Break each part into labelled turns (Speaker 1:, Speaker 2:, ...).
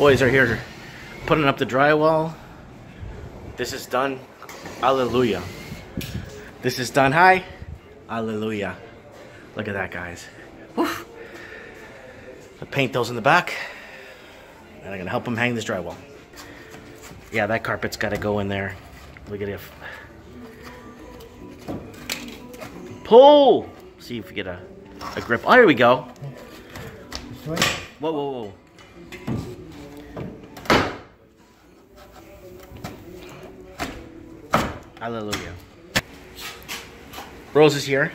Speaker 1: Boys are here putting up the drywall. This is done. Hallelujah. This is done. Hi. Hallelujah. Look at that, guys. Whew. I paint those in the back. And I'm gonna help them hang this drywall. Yeah, that carpet's gotta go in there. Look at it. Pull! See if we get a, a grip. Oh, here we go. Whoa, whoa, whoa. Hallelujah. Rose is here.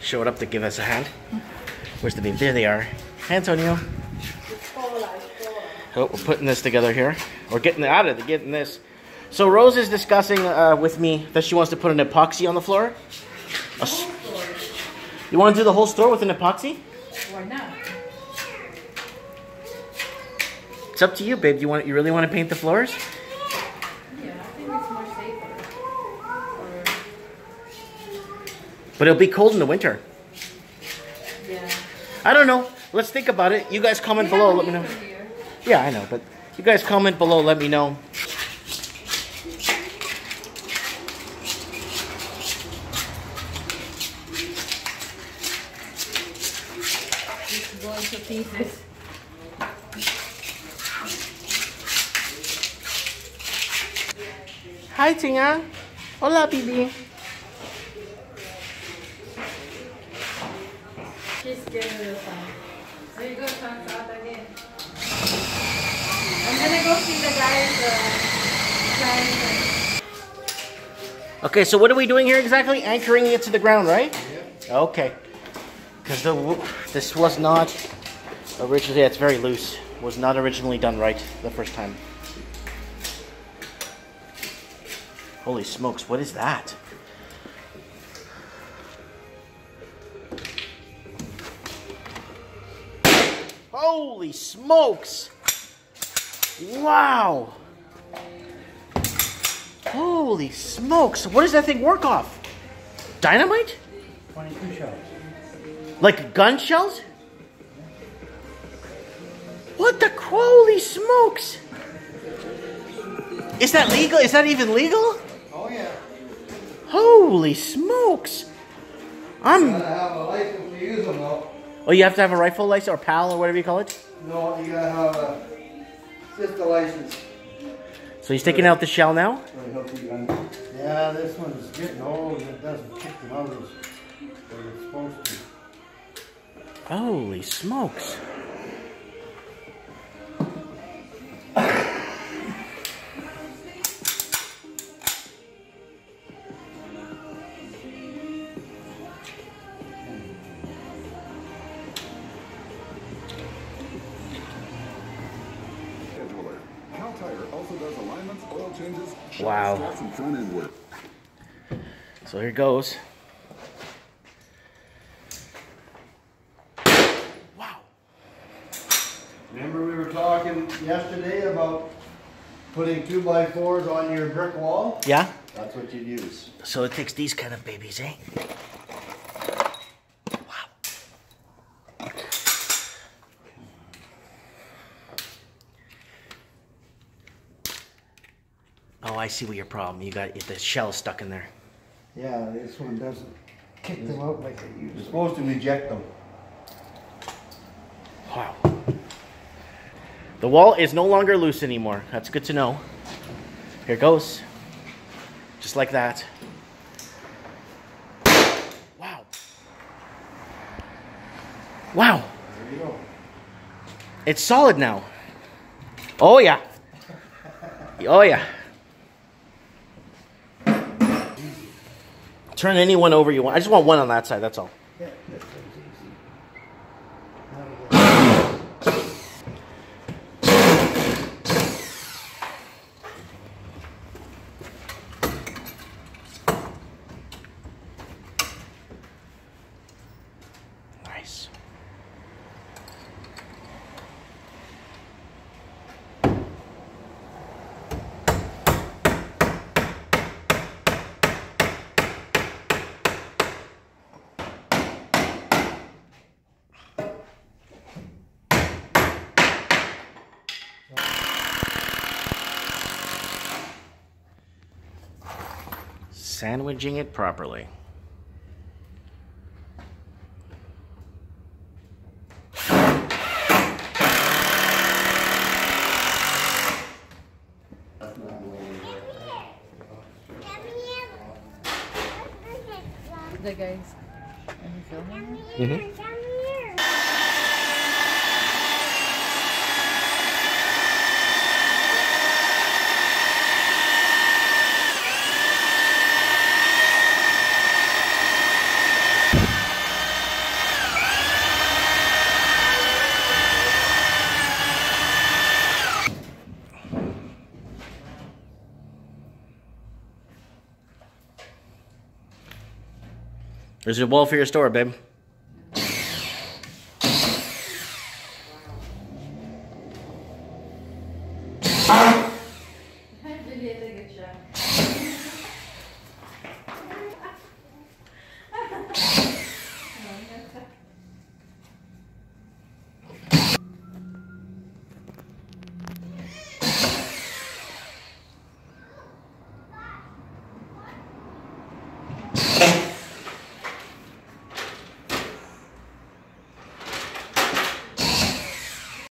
Speaker 1: Showed up to give us a hand. Where's the baby? There they are. Hi, Antonio. Oh, we're putting this together here. We're getting it out of it, getting this. So Rose is discussing uh, with me that she wants to put an epoxy on the floor. You want to do the whole store with an epoxy?
Speaker 2: Why not?
Speaker 1: It's up to you, babe. You want you really want to paint the floors?
Speaker 2: Yeah, I think it's more safer. Or,
Speaker 1: But it'll be cold in the winter.
Speaker 2: yeah.
Speaker 1: I don't know. Let's think about it. You guys comment below. Let me know.
Speaker 2: here.
Speaker 1: Yeah, I know, but you guys comment below. Let me know.
Speaker 2: It's going to pieces.
Speaker 1: Hi, Tinga. Hola, Bibi.
Speaker 2: She's scared the sun. There you go, sun's out again. I'm gonna go see the guys uh, trying
Speaker 1: Okay, so what are we doing here exactly? Anchoring it to the ground, right? Yeah. Okay. Because the this was not originally. It's very loose. Was not originally done right the first time. Holy smokes! What is that? Holy smokes! Wow! Holy smokes! What does that thing work off? Dynamite?
Speaker 3: 22 shells.
Speaker 1: Like gun shells? What the holy smokes? Is that legal? Is that even legal?
Speaker 3: Oh yeah.
Speaker 1: Holy smokes! I'm.
Speaker 3: Gotta have a license to use them though.
Speaker 1: Oh, you have to have a rifle license or PAL or whatever you call it.
Speaker 3: No, you gotta have a, just a license.
Speaker 1: So he's taking out the shell now.
Speaker 3: for a Hilti gun. Yeah, this one's getting old and it doesn't kick them out as it's supposed to.
Speaker 1: Holy smokes!
Speaker 4: Changes,
Speaker 1: Wow.
Speaker 4: and front end work.
Speaker 1: So here goes. Wow.
Speaker 3: Remember we were talking yesterday about putting two by fours on your brick wall?
Speaker 1: Yeah.
Speaker 3: That's what you'd use.
Speaker 1: So it takes these kind of babies, eh? Oh, I see what your problem. You got the shell stuck in there.
Speaker 3: Yeah, this one doesn't kick them out like they used. You're supposed to reject them.
Speaker 1: Wow. The wall is no longer loose anymore. That's good to know. Here goes. Just like that. Wow. Wow.
Speaker 3: There you go.
Speaker 1: It's solid now. Oh yeah. Oh yeah. Turn anyone over you want. I just want one on that side, that's all.
Speaker 3: Yeah, this one's easy. Now we get-
Speaker 1: Nice. Sandwiching it properly.
Speaker 2: The guys. Are you filming?
Speaker 1: Mm-hmm. There's your wall for your store, babe.